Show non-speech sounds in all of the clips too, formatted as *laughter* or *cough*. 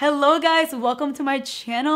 Hello guys, welcome to my channel.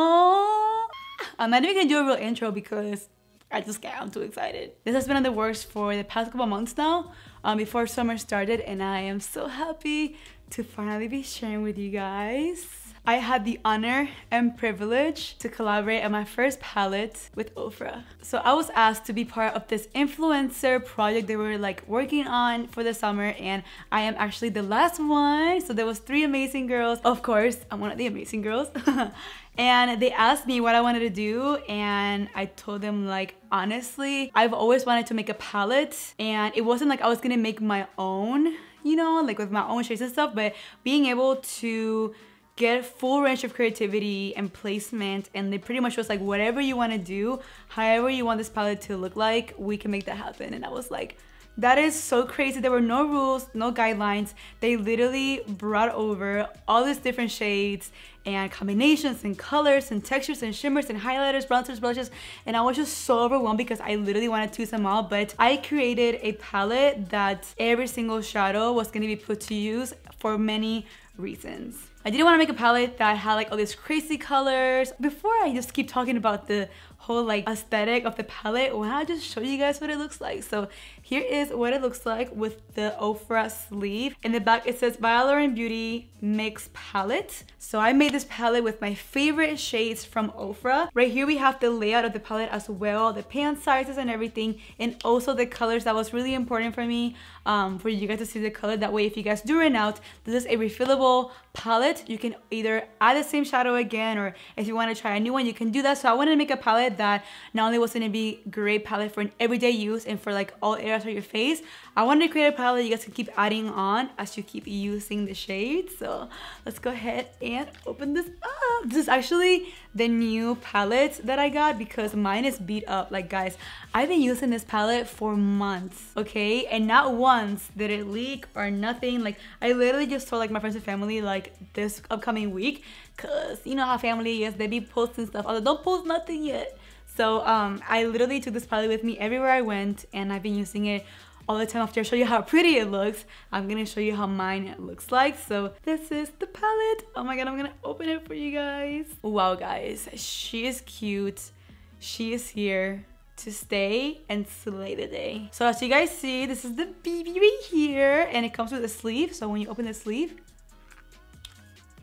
I'm not even gonna do a real intro because I just can't, I'm too excited. This has been in the works for the past couple months now, um, before summer started and I am so happy to finally be sharing with you guys. I had the honor and privilege to collaborate on my first palette with Ofra. So I was asked to be part of this influencer project they were like working on for the summer and I am actually the last one. So there was three amazing girls. Of course, I'm one of the amazing girls. *laughs* and they asked me what I wanted to do and I told them like honestly I've always wanted to make a palette and it wasn't like I was gonna make my own you know like with my own shades and stuff but being able to get full range of creativity and placement and they pretty much was like whatever you want to do however you want this palette to look like we can make that happen. And i was like that is so crazy. There were no rules no guidelines. They literally brought over all these different shades and combinations and colors and textures and shimmers and highlighters bronzers blushes and i was just so overwhelmed because i literally wanted to use them all but i created a palette that every single shadow was going to be put to use for many reasons I didn't want to make a palette that had like all these crazy colors. Before I just keep talking about the whole like aesthetic of the palette, why not just show you guys what it looks like? So here is what it looks like with the Ofra sleeve. In the back it says Vale Loren Beauty Mix Palette. So I made this palette with my favorite shades from Ofra. Right here we have the layout of the palette as well, the pan sizes and everything, and also the colors. That was really important for me, um, for you guys to see the color. That way if you guys do run out, this is a refillable palette. You can either add the same shadow again, or if you want to try a new one, you can do that. So I wanted to make a palette that not only was going to be great palette for an everyday use and for like all areas of your face, I wanted to create a palette you guys can keep adding on as you keep using the shades. So let's go ahead and open this up. This is actually the new palette that I got because mine is beat up. Like guys, I've been using this palette for months, okay? And not once did it leak or nothing. Like I literally just told like my friends and family like this upcoming week cause you know how family is, they be posting stuff. Although don't post nothing yet. So um, I literally took this palette with me everywhere I went and I've been using it all the time after I show you how pretty it looks, I'm gonna show you how mine looks like. So this is the palette. Oh my god, I'm gonna open it for you guys. Wow guys, she is cute. She is here to stay and slay the day. So as you guys see, this is the BB right here and it comes with a sleeve. So when you open the sleeve,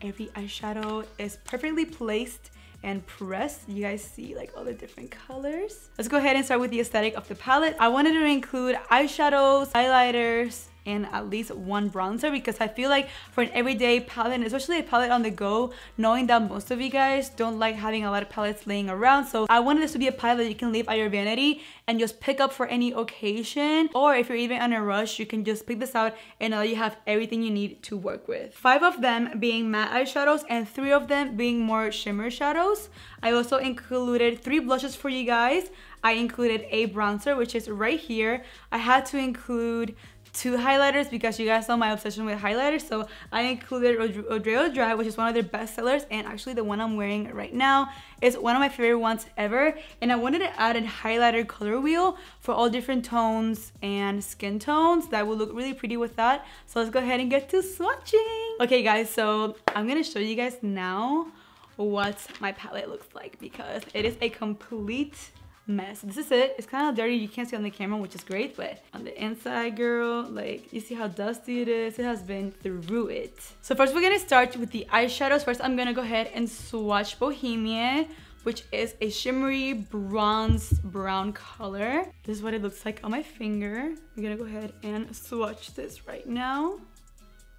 every eyeshadow is perfectly placed and press. You guys see like all the different colors. Let's go ahead and start with the aesthetic of the palette. I wanted to include eyeshadows, highlighters, and at least one bronzer because I feel like for an everyday palette, especially a palette on the go, knowing that most of you guys don't like having a lot of palettes laying around. So I wanted this to be a palette you can leave at your vanity and just pick up for any occasion. Or if you're even on a rush, you can just pick this out and now you have everything you need to work with. Five of them being matte eyeshadows and three of them being more shimmer shadows. I also included three blushes for you guys. I included a bronzer, which is right here. I had to include two highlighters because you guys know my obsession with highlighters. So I included Rodeo Drive, which is one of their best sellers. And actually the one I'm wearing right now is one of my favorite ones ever. And I wanted to add a highlighter color wheel for all different tones and skin tones that will look really pretty with that. So let's go ahead and get to swatching. Okay guys, so I'm gonna show you guys now what my palette looks like because it is a complete mess. This is it. It's kind of dirty. You can't see on the camera, which is great, but on the inside, girl, like you see how dusty it is. It has been through it. So first we're gonna start with the eyeshadows. First, I'm gonna go ahead and swatch Bohemian which is a shimmery bronze brown color. This is what it looks like on my finger. I'm gonna go ahead and swatch this right now.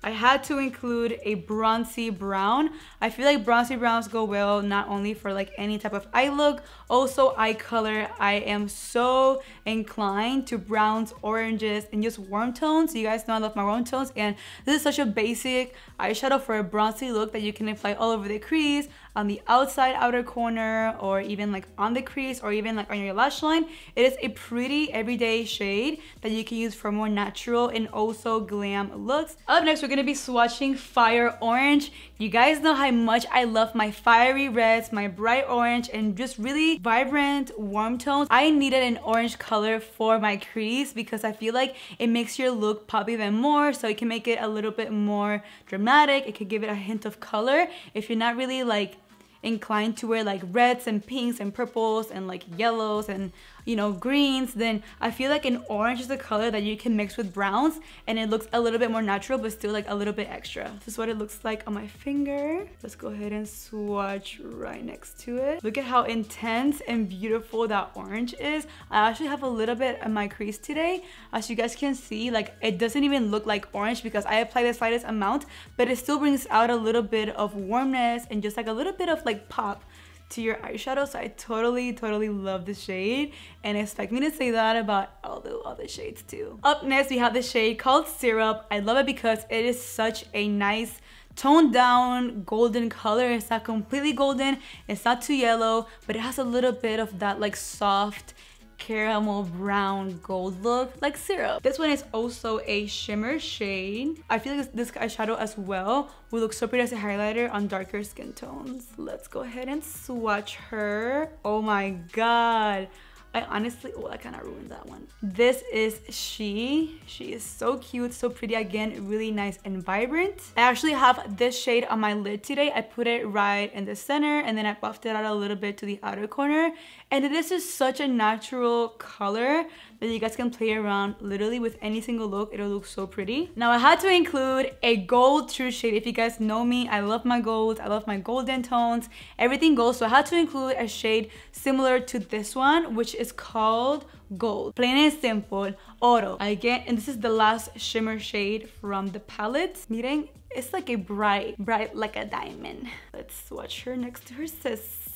I had to include a bronzy brown. I feel like bronzy browns go well not only for like any type of eye look, also eye color. I am so inclined to browns, oranges, and just warm tones. You guys know I love my warm tones and this is such a basic eyeshadow for a bronzy look that you can apply all over the crease, on the outside outer corner, or even like on the crease, or even like on your lash line. It is a pretty everyday shade that you can use for more natural and also glam looks. Up next, we're gonna be swatching Fire Orange. You guys know how much I love my fiery reds, my bright orange, and just really vibrant warm tones. I needed an orange color for my crease because I feel like it makes your look pop even more so it can make it a little bit more dramatic. It could give it a hint of color if you're not really like inclined to wear like reds and pinks and purples and like yellows and you know, greens, then I feel like an orange is a color that you can mix with browns and it looks a little bit more natural but still like a little bit extra. This is what it looks like on my finger. Let's go ahead and swatch right next to it. Look at how intense and beautiful that orange is. I actually have a little bit in my crease today. As you guys can see, like it doesn't even look like orange because I apply the slightest amount, but it still brings out a little bit of warmness and just like a little bit of like pop to your eyeshadow. So I totally, totally love the shade and expect me to say that about all the other shades too. Up next, we have the shade called Syrup. I love it because it is such a nice toned down golden color. It's not completely golden, it's not too yellow, but it has a little bit of that like soft caramel brown gold look like syrup. This one is also a shimmer shade. I feel like this, eyeshadow as well will look so pretty as a highlighter on darker skin tones. Let's go ahead and swatch her. Oh my god. I honestly, oh, I kind of ruined that one. This is she. She is so cute, so pretty. Again, really nice and vibrant. I actually have this shade on my lid today. I put it right in the center and then I buffed it out a little bit to the outer corner. And this is such a natural color you guys can play around literally with any single look. It'll look so pretty. Now I had to include a gold true shade. If you guys know me, I love my gold. I love my golden tones. Everything gold. So I had to include a shade similar to this one, which is called gold. Plain and simple, oro. Again, and this is the last shimmer shade from the palette. Miren, it's like a bright, bright like a diamond. Let's swatch her next to her sis.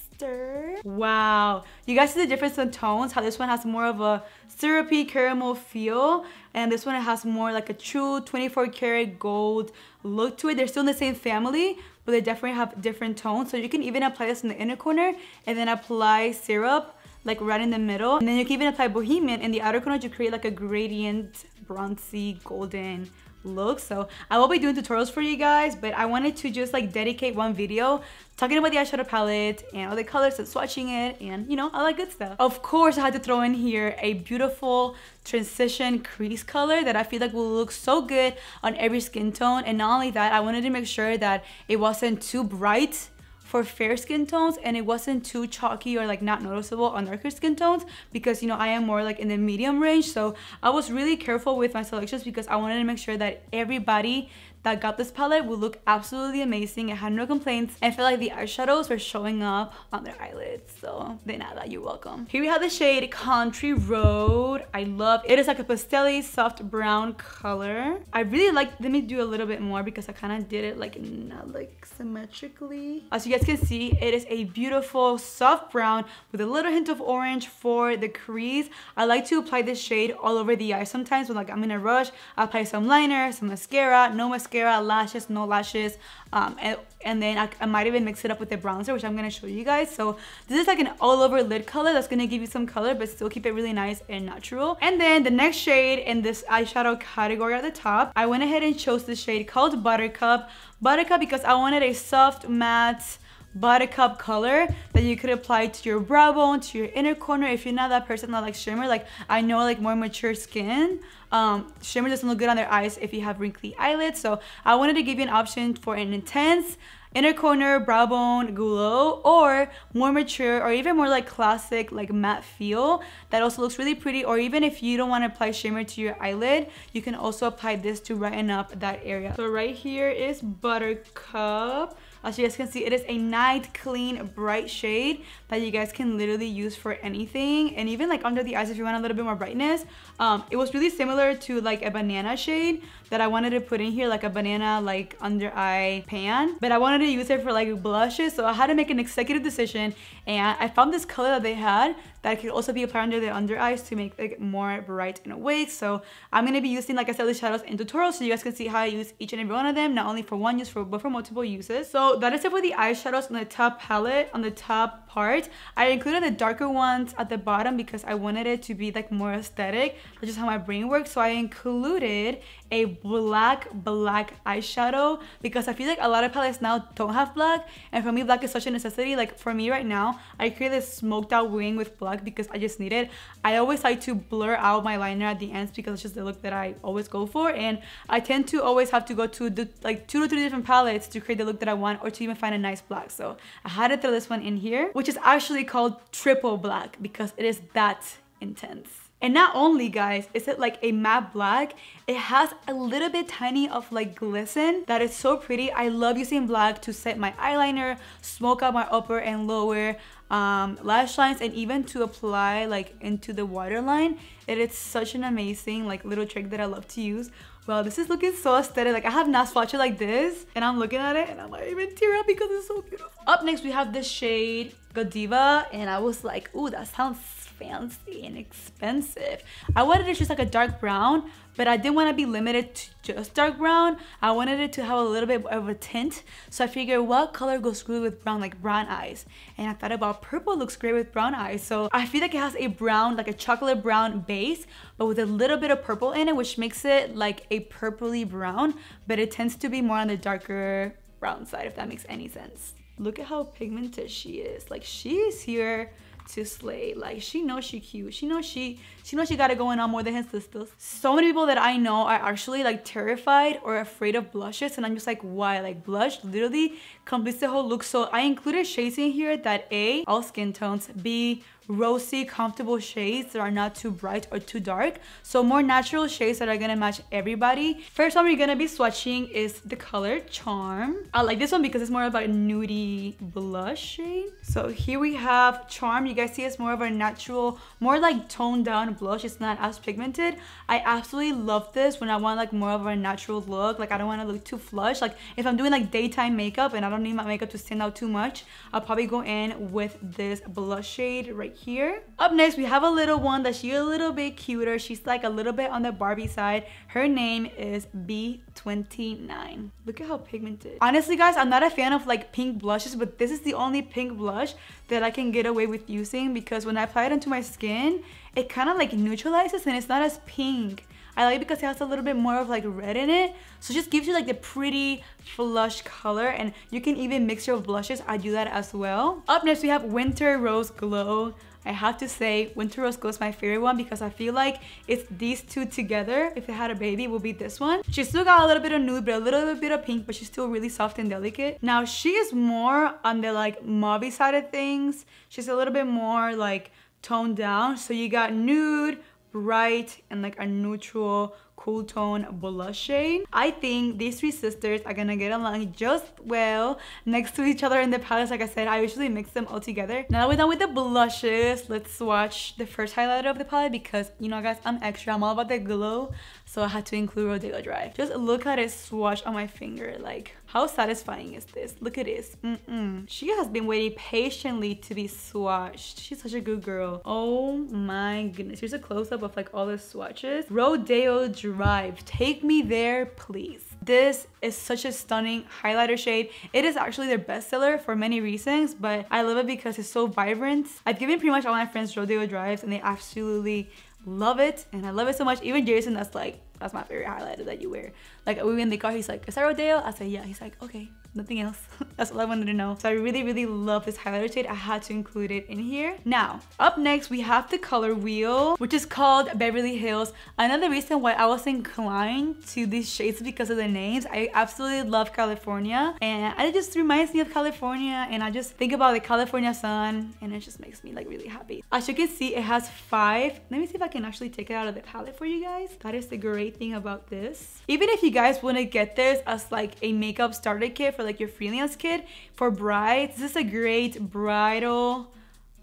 Wow. You guys see the difference in tones? How this one has more of a syrupy caramel feel and this one has more like a true 24 karat gold look to it. They're still in the same family, but they definitely have different tones. So you can even apply this in the inner corner and then apply syrup like right in the middle. And then you can even apply Bohemian in the outer corner to create like a gradient bronzy golden look. So i will be doing tutorials for you guys but i wanted to just like dedicate one video talking about the eyeshadow palette and all the colors and swatching it and you know all that good stuff. Of course i had to throw in here a beautiful transition crease color that i feel like will look so good on every skin tone. And not only that i wanted to make sure that it wasn't too bright for fair skin tones and it wasn't too chalky or like not noticeable on darker skin tones because you know I am more like in the medium range. So I was really careful with my selections because I wanted to make sure that everybody that got this palette will look absolutely amazing. I had no complaints. I feel like the eyeshadows were showing up on their eyelids. So they de nada, you're welcome. Here we have the shade Country Road. I love it. is like a pastel soft brown color. I really like, let me do a little bit more because I kind of did it like not like symmetrically. As you guys can see, it is a beautiful soft brown with a little hint of orange for the crease. I like to apply this shade all over the eye sometimes when like I'm in a rush. I apply some liner, some mascara, no mascara mascara, lashes, no lashes, um, and, and then I, I, might even mix it up with the bronzer, which I'm gonna show you guys. So this is like an all over lid color that's gonna give you some color, but still keep it really nice and natural. And then the next shade in this eyeshadow category at the top, I went ahead and chose the shade called Buttercup. Buttercup because I wanted a soft matte, buttercup color that you could apply to your brow bone, to your inner corner. If you're not that person that likes shimmer, like I know like more mature skin, um, shimmer doesn't look good on their eyes if you have wrinkly eyelids. So I wanted to give you an option for an intense inner corner brow bone glow or more mature or even more like classic like matte feel that also looks really pretty or even if you don't want to apply shimmer to your eyelid you can also apply this to brighten up that area so right here is buttercup as you guys can see, it is a night clean bright shade that you guys can literally use for anything. And even like under the eyes if you want a little bit more brightness. Um, it was really similar to like a banana shade that I wanted to put in here like a banana like under eye pan. But I wanted to use it for like blushes. So I had to make an executive decision and I found this color that they had that could also be applied under the under eyes to make it more bright and awake. So I'm to be using, like I said, the shadows in tutorials so you guys can see how I use each and every one of them, not only for one use, for, but for multiple uses. So So that is it for the eyeshadows on the top palette, on the top part. I included the darker ones at the bottom because I wanted it to be like more aesthetic. That's just how my brain works. So I included a black, black eyeshadow because I feel like a lot of palettes now don't have black. And for me, black is such a necessity. Like for me right now, I create this smoked out wing with black because I just need it. I always like to blur out my liner at the ends because it's just the look that I always go for. And I tend to always have to go to the, like two to three different palettes to create the look that I want or to even find a nice black. So I had to throw this one in here, which is actually called triple black because it is that intense. And not only guys, is it like a matte black, it has a little bit tiny of like glisten that is so pretty. I love using black to set my eyeliner, smoke out my upper and lower um, lash lines and even to apply like into the waterline. It is such an amazing like little trick that I love to use. Well, this is looking so aesthetic. Like I have NARS swatches like this and I'm looking at it and I'm like even tear up because it's so beautiful. Up next we have the shade Godiva and I was like, ooh, that sounds fancy and expensive. I wanted it just like a dark brown, but I didn't want to be limited to just dark brown. I wanted it to have a little bit of a tint. So I figured what color goes good with brown, like brown eyes. And I thought about purple looks great with brown eyes. So I feel like it has a brown, like a chocolate brown base, but with a little bit of purple in it, which makes it like a purpley brown, but it tends to be more on the darker brown side, if that makes any sense. Look at how pigmented she is. Like she is here to slay. Like she knows she cute. She knows she she knows she got it going on more than his sisters. So many people that I know are actually like terrified or afraid of blushes and I'm just like why? Like blush literally completes the whole look. So I included shades in here that A, all skin tones, B, rosy, comfortable shades that are not too bright or too dark. So more natural shades that are gonna match everybody. First one we're gonna be swatching is the color Charm. I like this one because it's more of a nudie blush shade. So here we have Charm. You guys see it's more of a natural, more like toned down blush. It's not as pigmented. I absolutely love this when I want like more of a natural look. Like I don't want to look too flush. Like if I'm doing like daytime makeup and I don't need my makeup to stand out too much, I'll probably go in with this blush shade right here. Up next, we have a little one that she's a little bit cuter. She's like a little bit on the Barbie side. Her name is B29. Look at how pigmented. Honestly, guys, I'm not a fan of like pink blushes, but this is the only pink blush that I can get away with using because when I apply it onto my skin, it kind of like neutralizes and it's not as pink. I like it because it has a little bit more of like red in it. So it just gives you like the pretty flush color and you can even mix your blushes. I do that as well. Up next we have Winter Rose Glow. I have to say Winter Rose Glow is my favorite one because I feel like it's these two together. If it had a baby, it will be this one. She still got a little bit of nude, but a little bit of pink, but she's still really soft and delicate. Now she is more on the like mauvey side of things. She's a little bit more like toned down. So you got nude, bright, and like a neutral cool tone blush shade. I think these three sisters are gonna get along just well next to each other in the palette. Like I said, I usually mix them all together. Now that we're done with the blushes, let's swatch the first highlighter of the palette because, you know guys, I'm extra. I'm all about the glow. So I had to include Rodeo Drive. Just look at it swatch on my finger. Like, how satisfying is this? Look at this. Mm -mm. She has been waiting patiently to be swatched. She's such a good girl. Oh my goodness. Here's a close-up of like all the swatches. Rodeo Drive. Take me there, please. This is such a stunning highlighter shade. It is actually their bestseller for many reasons, but I love it because it's so vibrant. I've given pretty much all my friends Rodeo Drives and they absolutely love it and I love it so much. Even Jason, that's like, that's my favorite highlighter that you wear. Like we were in the car, he's like, is that Rodeo? I said, yeah. He's like, okay, nothing else. *laughs* That's all I wanted to know. So I really, really love this highlighter shade. I had to include it in here. Now, up next, we have the color wheel, which is called Beverly Hills. Another reason why I was inclined to these shades because of the names. I absolutely love California and it just reminds me of California and I just think about the California sun and it just makes me like really happy. As you can see, it has five. Let me see if I can actually take it out of the palette for you guys. That is the great thing about this. Even if you guys want to get this as like a makeup starter kit for like your freelance kit for brides, this is a great bridal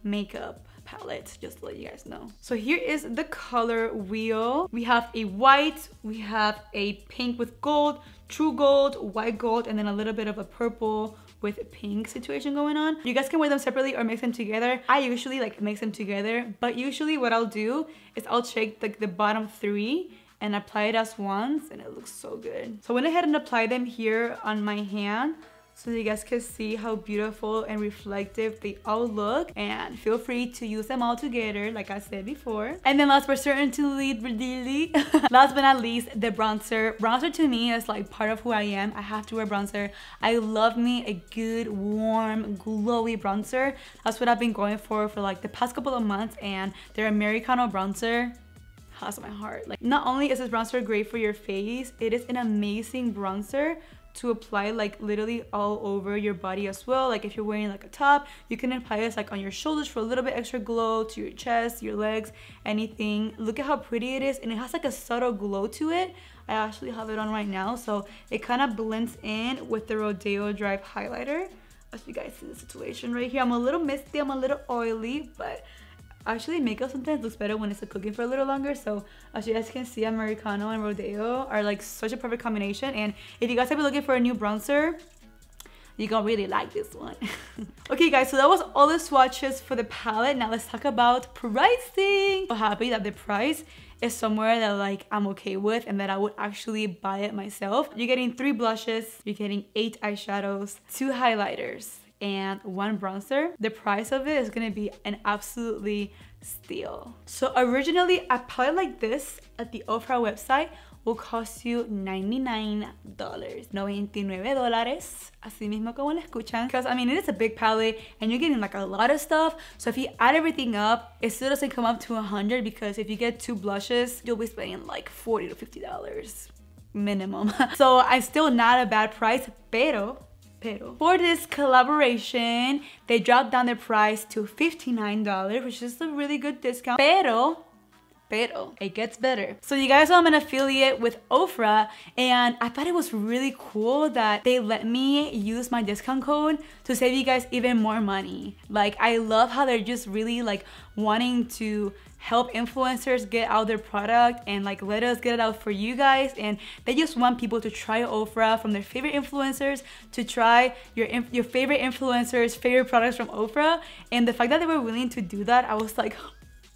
makeup palette just to let you guys know. So here is the color wheel. We have a white we have a pink with gold true gold white gold and then a little bit of a purple with pink situation going on. You guys can wear them separately or mix them together. I usually like mix them together but usually what i'll do is i'll take like the bottom three and apply it as once and it looks so good. So I went ahead and applied them here on my hand so you guys can see how beautiful and reflective they all look and feel free to use them all together like I said before. And then last but certainly, *laughs* last but not least, the bronzer. Bronzer to me is like part of who I am. I have to wear bronzer. I love me a good, warm, glowy bronzer. That's what I've been going for for like the past couple of months and their Americano bronzer has my heart. Like not only is this bronzer great for your face, it is an amazing bronzer to apply like literally all over your body as well. Like if you're wearing like a top you can apply this like on your shoulders for a little bit extra glow to your chest your legs anything. Look at how pretty it is and it has like a subtle glow to it. I actually have it on right now so it kind of blends in with the Rodeo Drive highlighter. As you guys see the situation right here I'm a little misty I'm a little oily but Actually, makeup sometimes looks better when it's cooking for a little longer. So as you guys can see, Americano and Rodeo are like such a perfect combination. And if you guys have been looking for a new bronzer, you're gonna really like this one. *laughs* okay guys, so that was all the swatches for the palette. Now let's talk about pricing. I'm happy that the price is somewhere that like I'm okay with and that I would actually buy it myself. You're getting three blushes, you're getting eight eyeshadows, two highlighters, and one bronzer, the price of it is gonna be an absolutely steal. So originally a palette like this at the Ofra website will cost you $99, 99 dólares, así mismo como lo escuchan. Because I mean, it is a big palette and you're getting like a lot of stuff. So if you add everything up, it still doesn't come up to 100 because if you get two blushes, you'll be spending like 40 to $50 minimum. *laughs* so I'm still not a bad price, pero pero. For this collaboration, they dropped down the price to $59, which is a really good discount. Pero pero it gets better. So you guys know I'm an affiliate with Ofra and I thought it was really cool that they let me use my discount code to save you guys even more money. Like I love how they're just really like wanting to help influencers get out their product and like let us get it out for you guys and they just want people to try Ofra from their favorite influencers to try your your favorite influencers favorite products from Ofra and the fact that they were willing to do that I was like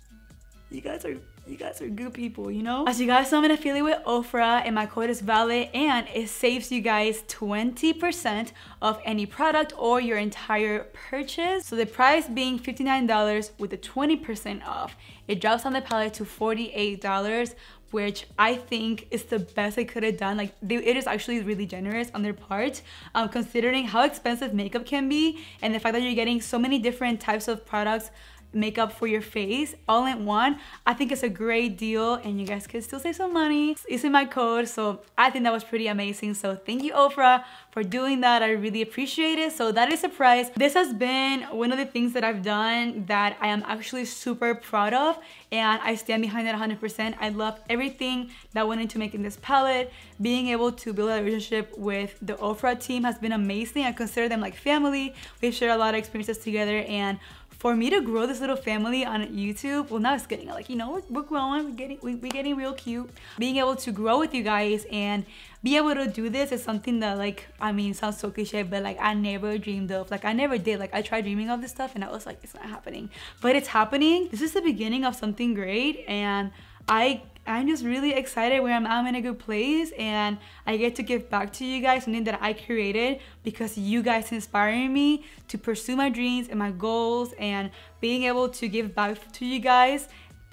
*laughs* you guys are you guys are good people, you know? As you guys know, I'm an affiliate with Ofra and my code is Vale and it saves you guys 20% of any product or your entire purchase. So the price being $59 with the 20% off, it drops on the palette to $48 which I think is the best I could have done. Like, they, it is actually really generous on their part, um, considering how expensive makeup can be and the fact that you're getting so many different types of products makeup for your face all in one i think it's a great deal and you guys can still save some money. Using my code so i think that was pretty amazing. So thank you ofra for doing that. I really appreciate it. So that is a price this has been one of the things that i've done that i am actually super proud of and i stand behind it 100 percent. I love everything that went into making this palette. Being able to build a relationship with the ofra team has been amazing. I consider them like family. We've shared a lot of experiences together and for me to grow this little family on YouTube, well now it's getting like, you know, we're, growing, we're getting, we, we're getting real cute. Being able to grow with you guys and be able to do this is something that like, I mean, sounds so cliche, but like I never dreamed of. Like I never did. Like I tried dreaming of this stuff and I was like, it's not happening. But it's happening. This is the beginning of something great and I I'm just really excited where I'm, I'm in a good place and I get to give back to you guys something that I created because you guys inspiring me to pursue my dreams and my goals and being able to give back to you guys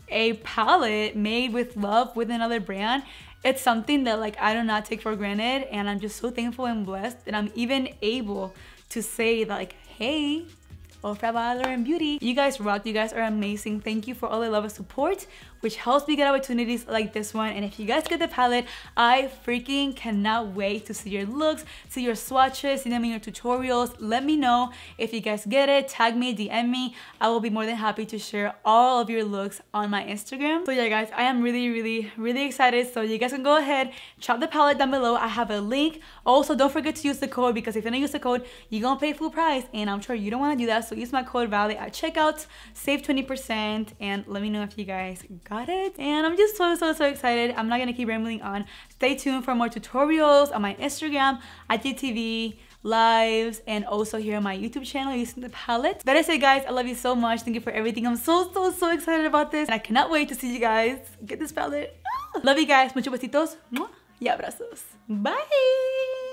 a palette made with love with another brand it's something that like I do not take for granted and I'm just so thankful and blessed that I'm even able to say like hey Ofra Vale Loren Beauty. You guys rock, you guys are amazing. Thank you for all the love and support which helps me get opportunities like this one. And if you guys get the palette, I freaking cannot wait to see your looks, see your swatches, see them in your tutorials. Let me know if you guys get it, tag me, DM me. I will be more than happy to share all of your looks on my Instagram. So yeah guys, I am really, really, really excited. So you guys can go ahead, chop the palette down below. I have a link. Also, don't forget to use the code because if you don't use the code, you're gonna pay full price. And I'm sure you don't wanna do that. So use my code Vale at checkout, save 20%, and let me know if you guys got got it and I'm just so so so excited I'm not gonna keep rambling on stay tuned for more tutorials on my Instagram IGTV lives and also here on my YouTube channel using the palette. That is it guys, I love you so much. Thank you for everything. I'm so so so excited about this. And I cannot wait to see you guys get this palette. Ah. Love you guys. Muchos besitos y abrazos. Bye!